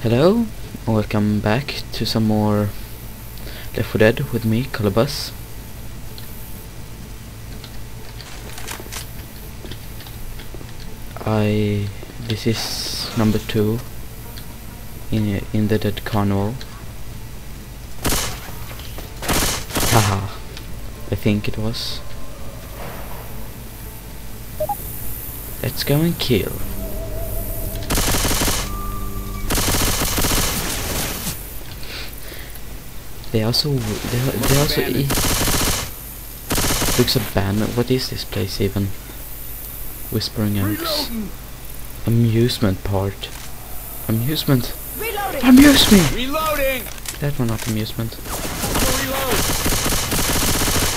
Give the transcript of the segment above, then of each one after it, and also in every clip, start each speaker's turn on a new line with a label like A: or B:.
A: Hello, welcome back to some more Left 4 Dead with me, Colobus. I this is number two in in the Dead Carnival. Haha, I think it was. Let's go and kill. They also they they also looks abandoned. What is this place even? Whispering Oaks. Amusement part. Amusement.
B: Reloading!
A: Amuse me.
C: Reloading!
A: That one not amusement.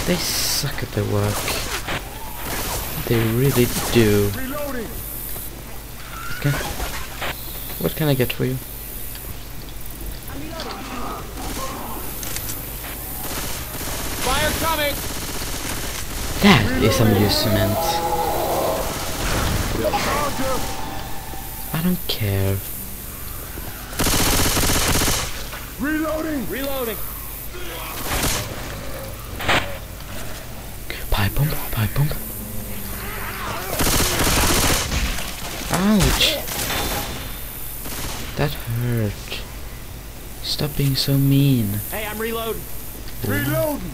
A: They suck at their work. They really do. Can, what can I get for you?
C: Fire coming!
A: That is amusement. I don't care.
C: Reloading! Reloading!
A: Pipe bomb, pipe bomb. Ouch! That hurt. Stop being so mean.
C: Hey, I'm reloading. Reloading!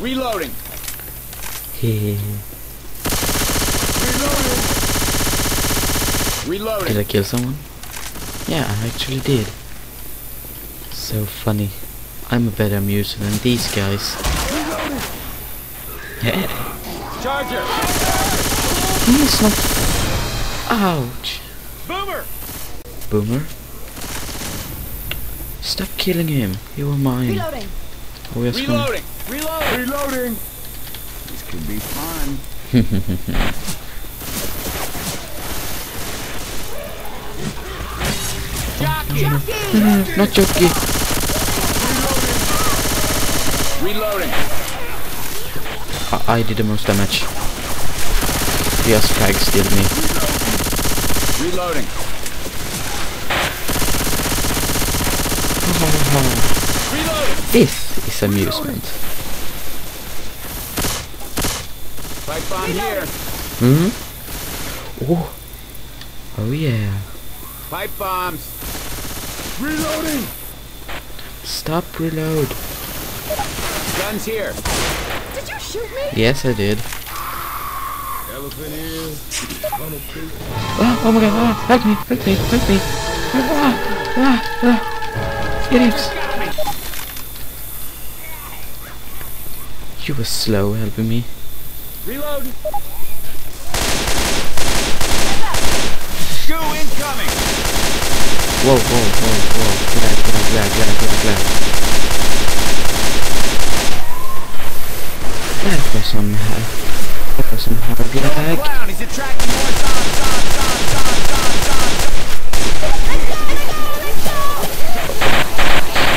C: Reloading!
A: Hehe.
C: Reloading!
A: Did I kill someone? Yeah, I actually did. So funny. I'm a better amuser than these guys. Yeah.
C: Charger!
A: He's not. Ouch.
C: Boomer!
A: Boomer. Stop killing him. You were mine.
B: Reloading!
A: Oh, yes, one.
C: Reloading! Reloading! Reloading! This could be fun. Jockey!
A: Not jockey.
C: Reloading!
A: I, I did the most damage. Yes, frag steal me.
C: Reloading! Reloading!
A: This is amusement.
C: Pipe bomb here.
A: Hmm? Oh. Oh yeah.
C: Pipe bombs. Reloading!
A: Stop reload.
C: Guns here.
B: Did you shoot me?
A: Yes, I did.
C: Elephant here.
A: Ah, oh my god, ah, help me, help me, help me. Ah, ah, ah. Idiots. You were slow helping me.
C: Reload. Goo incoming.
A: Whoa, whoa, whoa, whoa. Glad, glad, glad, glad, glad, glad. That was some hard. That was some hard lag.
C: Clown, he's attracting more zombies.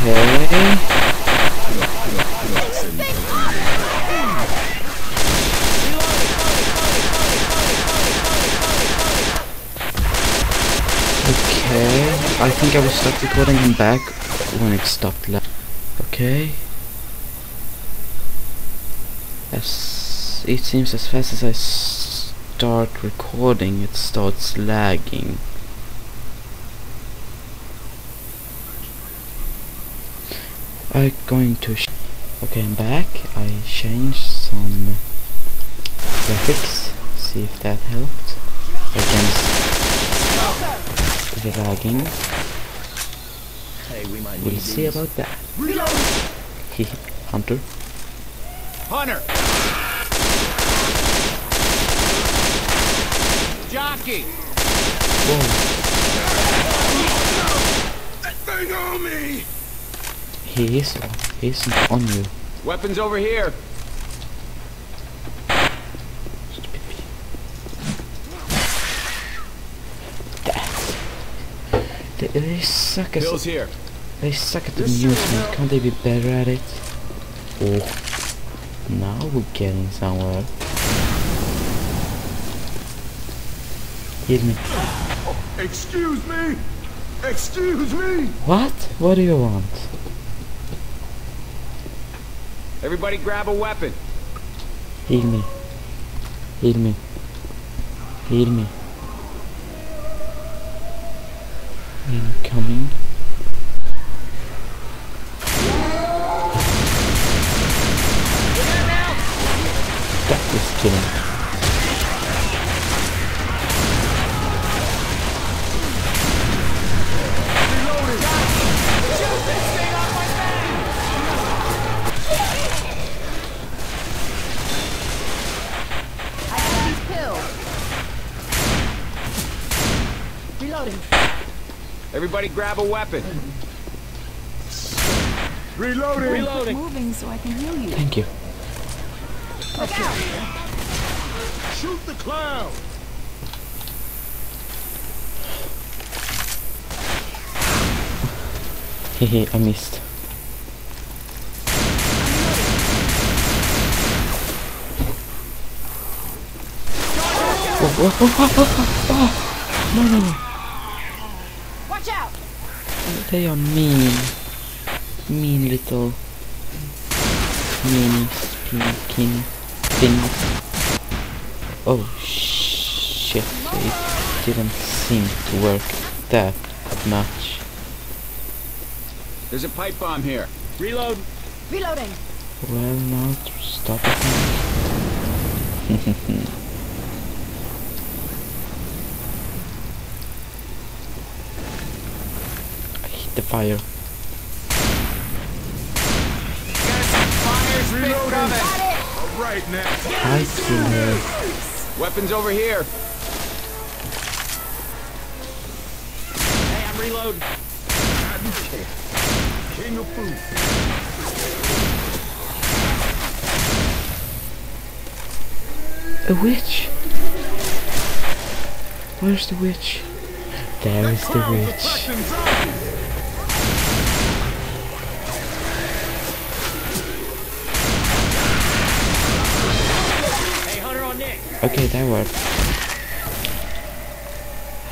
A: Okay. I think I will stop recording and back when it stopped. Okay. As it seems as fast as I start recording, it starts lagging. I'm going to. Okay, I'm back. I changed some graphics. See if that helped against the lagging.
C: Hey, we might
A: We'll see about that. Hunter.
C: Hunter. Jockey.
A: Whoa.
C: That thing on me.
A: He is on. On you.
C: Weapons over here.
A: They, they suck at
C: Pills here.
A: they suck at the amusement. Can't they be better at it? Oh, now we're getting somewhere. Heal me.
C: Excuse me! Excuse me!
A: What? What do you want?
D: Everybody grab a weapon.
A: Heal me. Heal me. Heal me. Incoming. That is killing.
B: I have these pills. Reloading.
D: Everybody grab a weapon.
C: Reloading!
D: Reloading.
B: Moving so I can heal you.
A: Thank you.
B: Look out.
C: Shoot the clown!
A: Hehe, I missed. Whoa, whoa, whoa, whoa, whoa, whoa, whoa. No, no, no.
B: Watch out.
A: They are mean. Mean little meanie stinking things. Oh shit, it didn't seem to work that much.
D: There's a pipe bomb here. Reload.
B: Reloading.
A: Well, now to stop it. I hit the fire.
D: Fire spit coming.
C: Alright now.
D: Weapons over here. Hey, I'm reloading.
C: King of food.
A: A witch! Where's the witch? There is the
C: Clown
A: witch. Okay, that worked.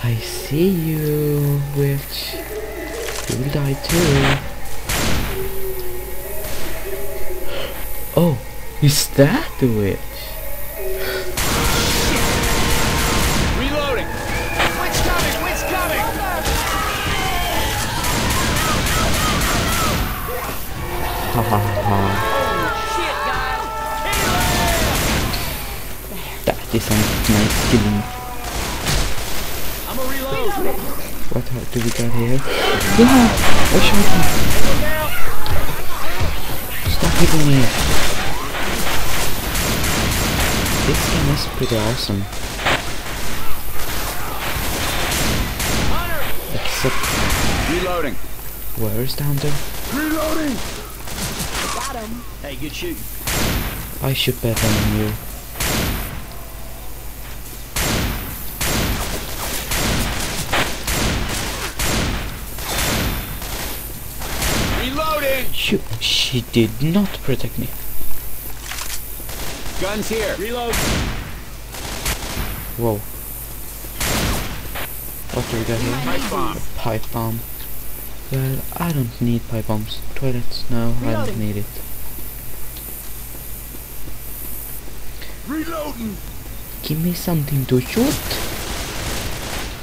A: I see you, witch. You will die too. Oh, is that the witch?
D: Reloading. Witch coming. Witch coming.
A: Ha ha ha
D: guys.
A: That is some nice killing.
D: I'm.
A: What ha- do we got here? Yeah! I shot him! Stop hitting me! This game is pretty awesome. Except,
D: Reloading.
A: where is the hunter?
C: Reloading!
B: Got him.
D: Hey, good shooting.
A: I shoot better than you.
D: Reloading.
A: Shoot! She did not protect me.
D: Guns here. Reload.
A: Whoa. What do we got here?
D: Pipe bomb.
A: Pipe bomb. Well, I don't need pipe bombs. Toilets, no, I don't need it.
C: Reloading!
A: Give me something to shoot.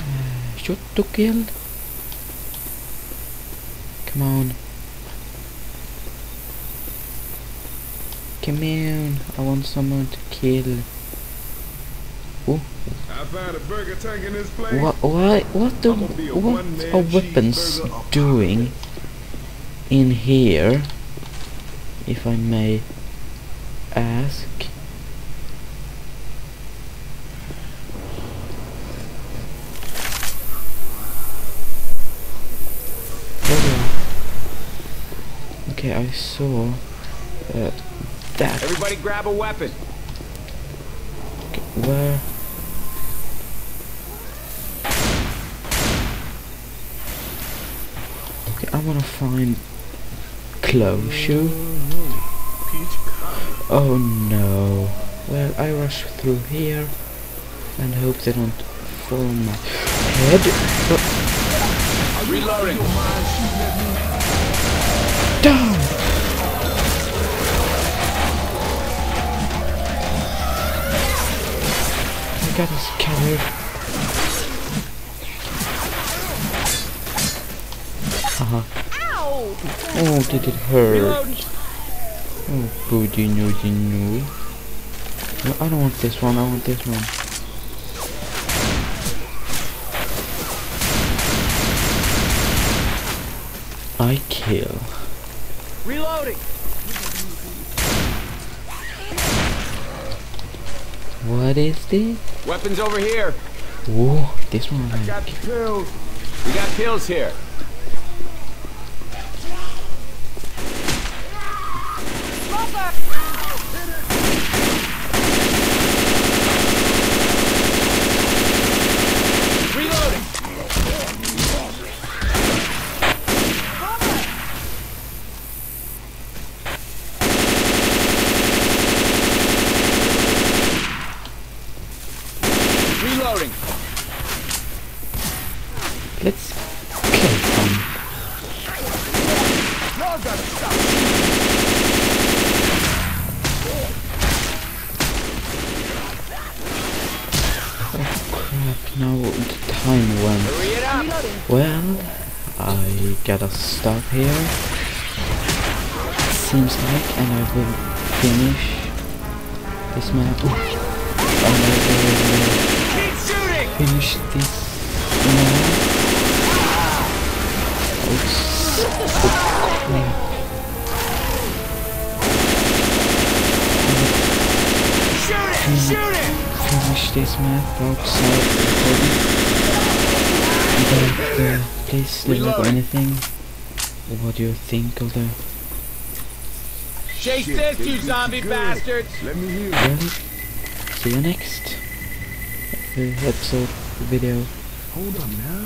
A: Uh, shoot to kill. Come on. Come on. I want someone to kill.
C: Place.
A: What? Why? What the? What are weapons doing in here? If I may ask. Oh. Okay, I saw uh, that.
D: Everybody grab a weapon.
A: Okay, where? Okay, I wanna find closure. Oh no. Well, I rush through here and hope they don't fall on my head. But
D: Reloading.
A: down! Us covered. Haha.
B: Ow!
A: Oh, did it hurt? Oh, booty noody no. No, I don't want this one, I want this one. I kill.
C: Reloading.
A: What is this?
D: Weapons over here.
A: Whoa, this one I
C: Got
A: like.
C: pills.
D: We got pills here.
B: Smoker!
D: Reloading. Reloading.
A: Let's kill some.
C: Y'all gotta stop.
A: Crap, now the time went.
D: Hurry it up.
B: Reloading.
A: Well, I gotta stop here. Seems like, and I will finish this map. And I will finish this map. Oops. Oh, crap.
D: Shoot it.
A: Finish this map outside recording. But, uh, please leave like
D: Reload.
A: anything. What do you think of the
D: Chase
C: Shit,
D: this, you zombie
C: good.
D: bastards.
C: Let me hear.
A: Well, see you next uh, episode video.
C: Hold on now.